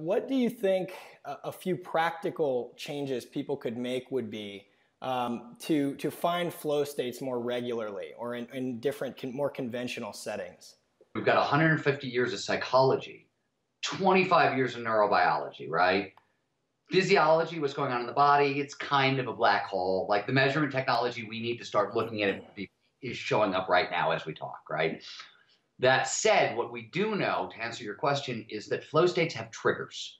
What do you think a, few practical changes people could make would be um, to, to find flow states more regularly or in, in different, con- more conventional settings? We've got 150 years of psychology, 25 years of neurobiology, right? Physiology, what's going on in the body, it's kind of a black hole. Like the measurement technology we need to start looking at it is showing up right now as we talk, right? That said, what we do know, to answer your question, is that flow states have triggers.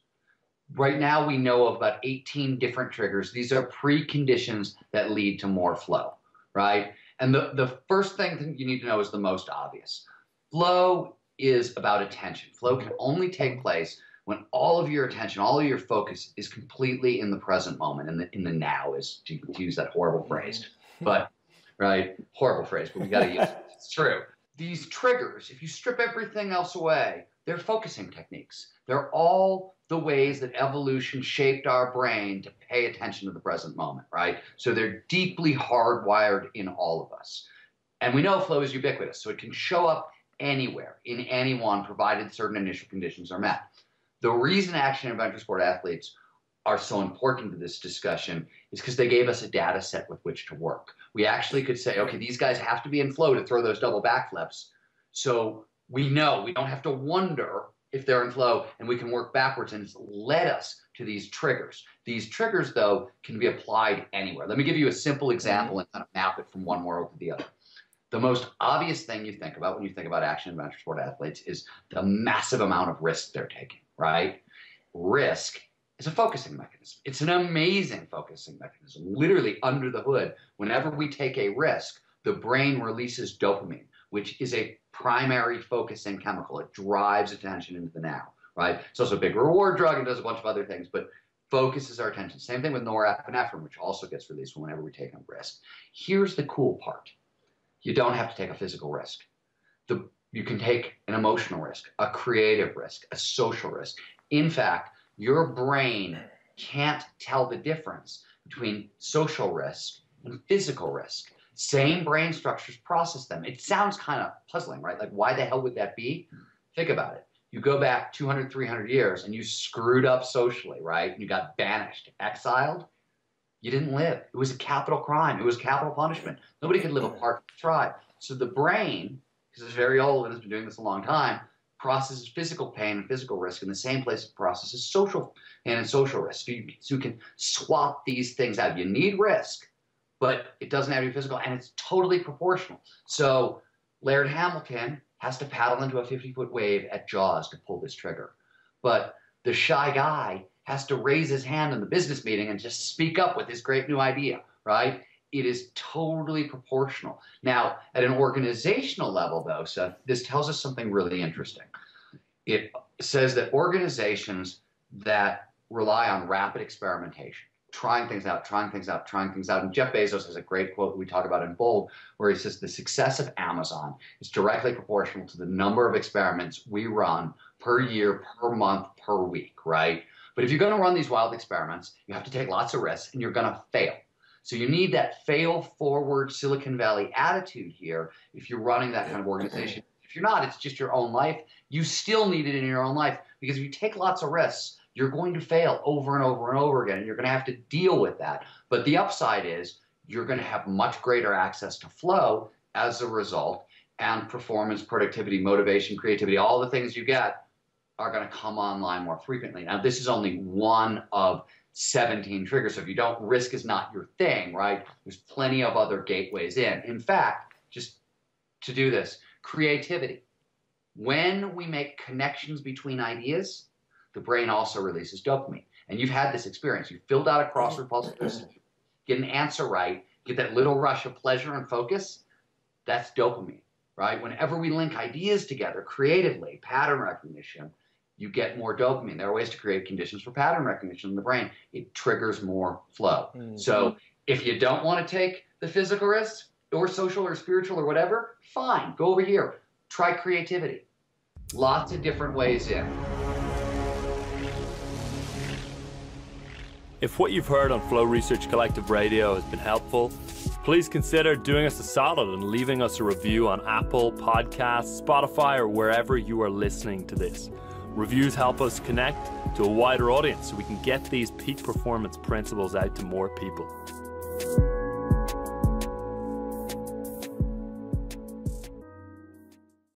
Right now, we know of about 18 different triggers. These are preconditions that lead to more flow, right? And the, the first thing that you need to know is the most obvious. Flow is about attention. Flow can only take place when all of your attention, all of your focus is completely in the present moment, in the in the now, is to, to use that horrible phrase. But right, horrible phrase, but we got to use it. It's true these triggers, if you strip everything else away, they're focusing techniques. They're all the ways that evolution shaped our brain to pay attention to the present moment, right? So they're deeply hardwired in all of us. And we know flow is ubiquitous, so it can show up anywhere, in anyone, provided certain initial conditions are met. The reason action adventure sport athletes are so important to this discussion is because they gave us a data set with which to work. We actually could say, okay, these guys have to be in flow to throw those double backflips. So we know we don't have to wonder if they're in flow and we can work backwards and it's led us to these triggers. These triggers, though, can be applied anywhere. Let me give you a simple mm-hmm. example and kind of map it from one world to the other. The most obvious thing you think about when you think about action adventure sport athletes is the massive amount of risk they're taking, right? Risk is a focusing mechanism. It's an amazing focusing mechanism. Literally under the hood, whenever we take a risk, the brain releases dopamine, which is a primary focusing chemical. It drives attention into the now, right? It's also a big reward drug and does a bunch of other things, but focuses our attention. Same thing with norepinephrine, which also gets released whenever we take a risk. Here's the cool part. You don't have to take a physical risk. The, you can take an emotional risk, a creative risk, a social risk. In fact, your brain can't tell the difference between social risk and physical risk. Same brain structures process them. It sounds kind of puzzling, right? Like, why the hell would that be? Think about it. You go back 200, 300 years and you screwed up socially, right? You got banished, exiled. You didn't live. It was a capital crime. It was capital punishment. Nobody could live apart from the tribe. So the brain, because it's very old and it's been doing this a long time, processes physical pain and physical risk in the same place it processes social pain and social risk. So you, so you can swap these things out. You need risk, but it doesn't have to be physical, and it's totally proportional. So Laird Hamilton has to paddle into a 50 foot wave at Jaws to pull this trigger. But the shy guy has to raise his hand in the business meeting and just speak up with his great new idea, right? it is totally proportional. Now, at an organizational level, though, Seth, this tells us something really interesting. It says that organizations that rely on rapid experimentation, trying things out, trying things out, trying things out. And Jeff Bezos has a great quote we talk about in Bold, where he says the success of Amazon is directly proportional to the number of experiments we run per year, per month, per week, right? But if you're going to run these wild experiments, you have to take lots of risks and you're going to fail. So you need that fail forward Silicon Valley attitude here if you're running that kind of organization. If you're not, it's just your own life. You still need it in your own life because if you take lots of risks, you're going to fail over and over and over again. And you're going to have to deal with that. But the upside is you're going to have much greater access to flow as a result, and performance, productivity, motivation, creativity, all the things you get are going to come online more frequently. Now, this is only one of 17 triggers. So if you don't, risk is not your thing, right? There's plenty of other gateways in. In fact, just to do this, creativity. When we make connections between ideas, the brain also releases dopamine. And you've had this experience. You filled out a crossword puzzle, get an answer right, get that little rush of pleasure and focus. That's dopamine, right? Whenever we link ideas together creatively, pattern recognition, you get more dopamine. There are ways to create conditions for pattern recognition in the brain. It triggers more flow. Mm-hmm. So if you don't want to take the physical risk or social or spiritual or whatever, fine, go over here. Try creativity. Lots of different ways in. If what you've heard on Flow Research Collective Radio has been helpful, please consider doing us a solid and leaving us a review on Apple Podcasts, Spotify, or wherever you are listening to this. Reviews help us connect to a wider audience so we can get these peak performance principles out to more people.